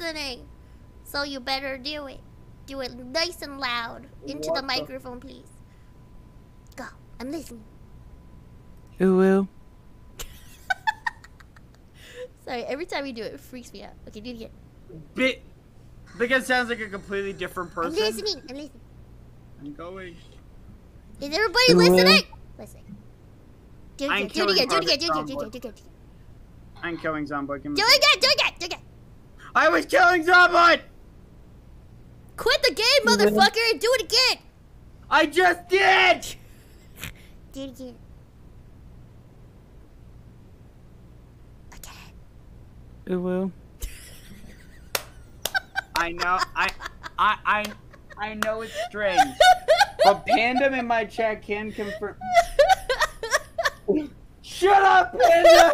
listening. So you better do it. Do it nice and loud into What the the- microphone, please. Go. I'm listening. Who will? Sorry, every time you do it, it freaks me out. Okay, do it again. Bit. Because it sounds like a completely different person. I'm listening. I'm listening. I'm going. Is everybody Who will? listening? Listening. Do it again. Do it again. Do it again. Do it again. Do it again. Do it again. I'm killing Zomboid. Do it again. Do it again. Do it again. I was killing Zomboid! Quit the game, motherfucker, and do it again. I just did! Do it again. Again. Who will? I know. I. I. I. I know it's strange. But Pandem in my chat can confirm. Shut up, Panda!